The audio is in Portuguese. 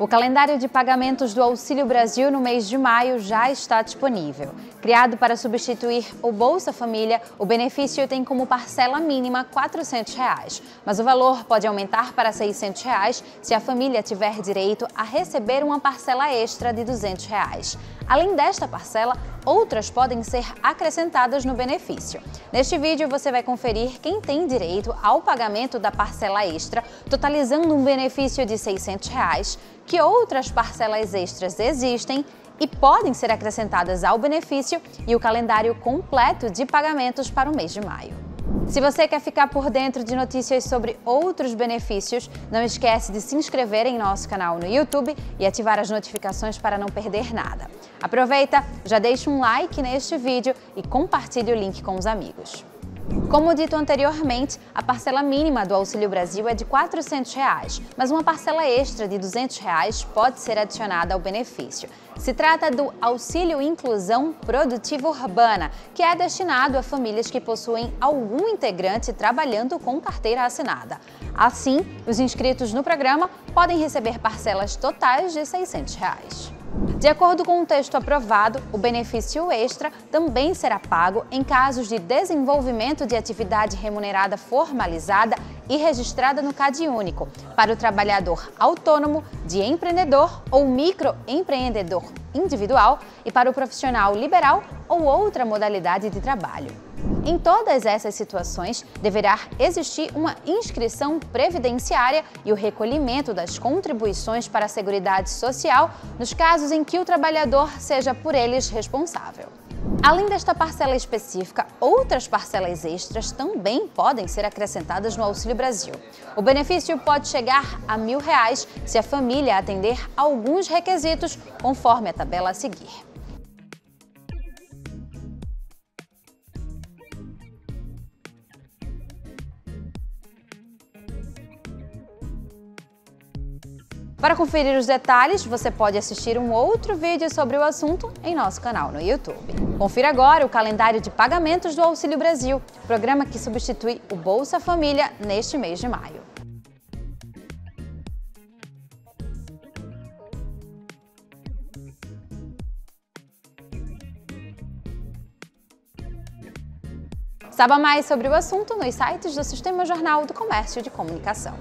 O calendário de pagamentos do Auxílio Brasil no mês de maio já está disponível. Criado para substituir o Bolsa Família, o benefício tem como parcela mínima 400 reais, mas o valor pode aumentar para 600 reais se a família tiver direito a receber uma parcela extra de 200 reais. Além desta parcela, outras podem ser acrescentadas no benefício. Neste vídeo você vai conferir quem tem direito ao pagamento da parcela extra, totalizando um benefício de 600 reais, que outras parcelas extras existem e podem ser acrescentadas ao benefício e o calendário completo de pagamentos para o mês de maio. Se você quer ficar por dentro de notícias sobre outros benefícios, não esquece de se inscrever em nosso canal no YouTube e ativar as notificações para não perder nada. Aproveita, já deixa um like neste vídeo e compartilhe o link com os amigos. Como dito anteriormente, a parcela mínima do Auxílio Brasil é de 400 reais, mas uma parcela extra de 200 reais pode ser adicionada ao benefício. Se trata do Auxílio Inclusão Produtiva Urbana, que é destinado a famílias que possuem algum integrante trabalhando com carteira assinada. Assim, os inscritos no programa podem receber parcelas totais de 600 reais. De acordo com o texto aprovado, o benefício extra também será pago em casos de desenvolvimento de atividade remunerada formalizada e registrada no CAD único, para o trabalhador autônomo, de empreendedor ou microempreendedor individual e para o profissional liberal ou outra modalidade de trabalho. Em todas essas situações, deverá existir uma inscrição previdenciária e o recolhimento das contribuições para a Seguridade Social nos casos em que o trabalhador seja por eles responsável. Além desta parcela específica, outras parcelas extras também podem ser acrescentadas no Auxílio Brasil. O benefício pode chegar a mil reais se a família atender alguns requisitos conforme a tabela a seguir. Para conferir os detalhes, você pode assistir um outro vídeo sobre o assunto em nosso canal no YouTube. Confira agora o calendário de pagamentos do Auxílio Brasil, programa que substitui o Bolsa Família neste mês de maio. Saiba mais sobre o assunto nos sites do Sistema Jornal do Comércio de Comunicação.